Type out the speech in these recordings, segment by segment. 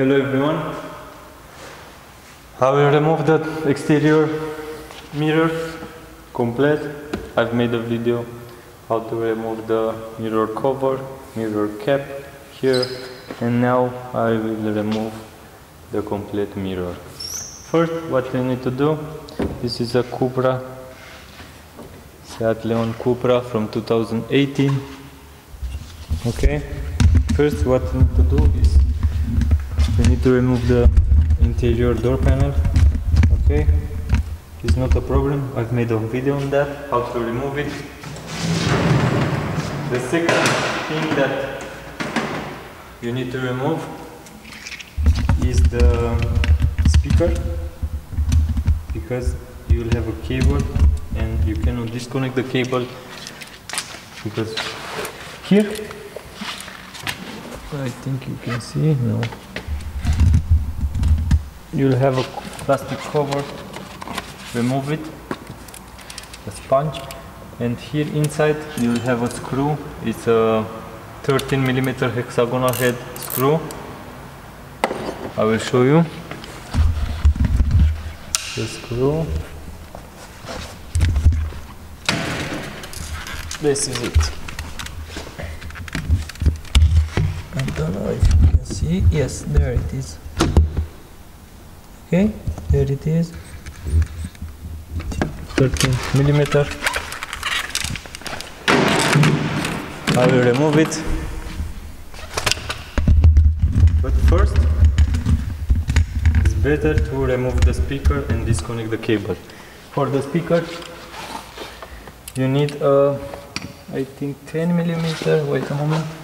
Hello everyone. I will remove the exterior mirror complete. I've made a video how to remove the mirror cover, mirror cap here and now I will remove the complete mirror. First what you need to do, this is a Cupra, Seat Leon Cupra from 2018. Okay, first what you need to do is we need to remove the interior door panel. Okay. It's not a problem. I've made a video on that how to remove it. The second thing that you need to remove is the speaker because you will have a cable and you cannot disconnect the cable because here I think you can see no you'll have a plastic cover. Remove it. A sponge. And here inside you'll have a screw. It's a 13 millimeter hexagonal head screw. I will show you. The screw. This is it. I don't know if you can see? Yes there it is okay there it is. 13 millimeter. I will remove it. But first it's better to remove the speaker and disconnect the cable. For the speaker you need a I think 10 millimeter. Wait a moment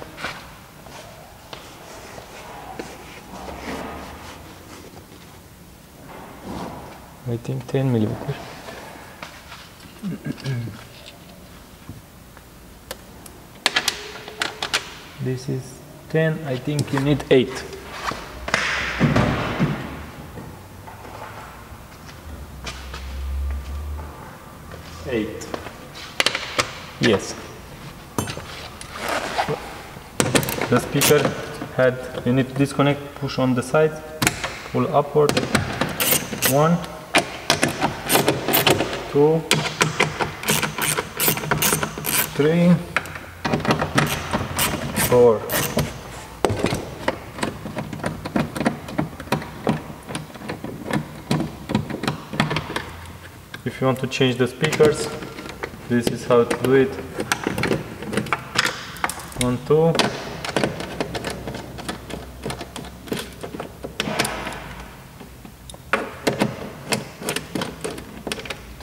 I think 10 millimeter. this is 10, I think you need 8. Eight. Yes. The speaker head you need to disconnect, push on the side, pull upward. One, two, three, four. If you want to change the speakers, this is how to do it. One, two.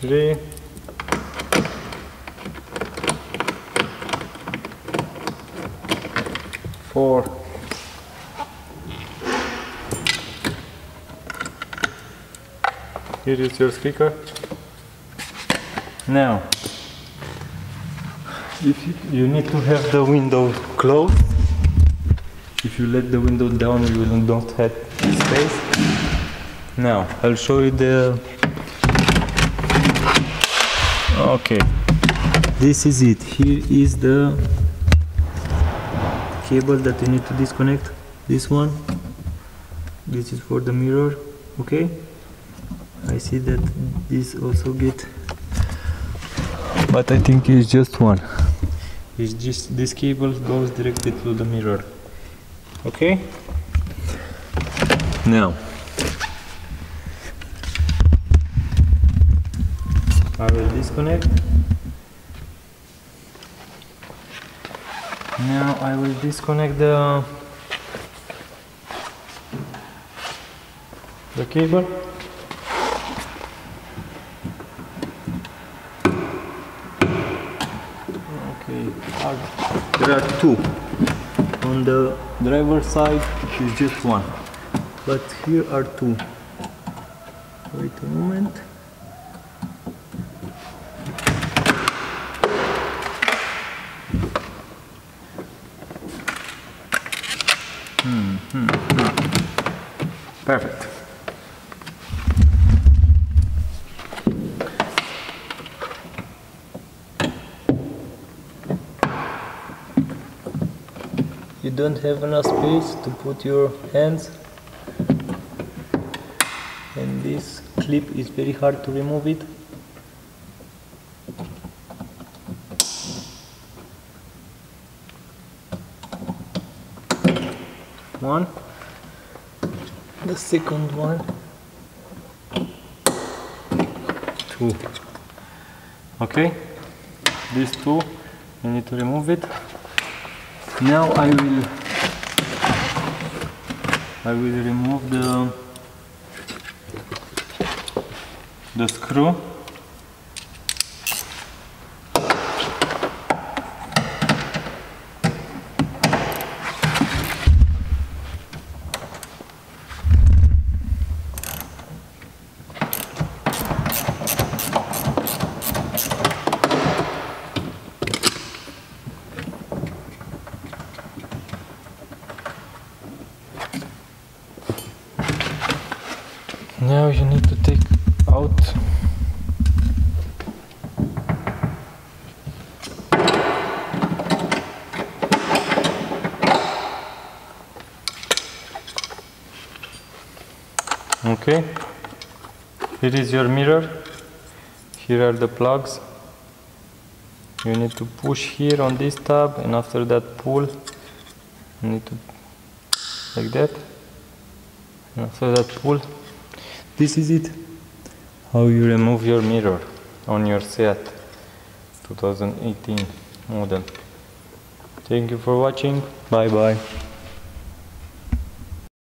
Three. Four. Here is your speaker. Now, if you, need to have the window closed, if you let the window down, you will not have space. Now, I'll show you the. Okay, this is it. Here is the cable that you need to disconnect. This one. This is for the mirror. Okay. I see that this also get but I think it's just one. It's just this cable goes directly to the mirror. Okay? Now I will disconnect. Now I will disconnect the the cable. Okay, there are two. On the driver side is just one, but here are two. Wait a moment. Hmm. Perfect. You don't have enough space to put your hands and this clip is very hard to remove it one. The second one. Two. Okay. These two. You need to remove it. Now I will I will remove the the screw Now you need to take out Okay, here is your mirror. Here are the plugs. You need to push here on this tab and after that pull. You need to like that. And after that pull. This is it. How you remove your mirror on your Seat 2018 model. Thank you for watching. Bye bye.